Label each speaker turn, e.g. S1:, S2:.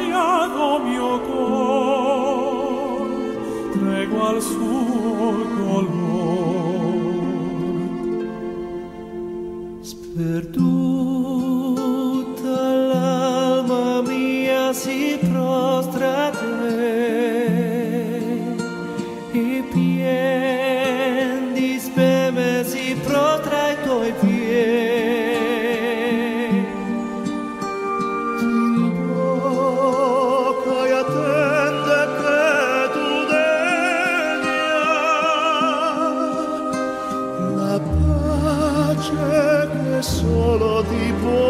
S1: saziato mio cor al suo
S2: dolor sperduto solo di voi.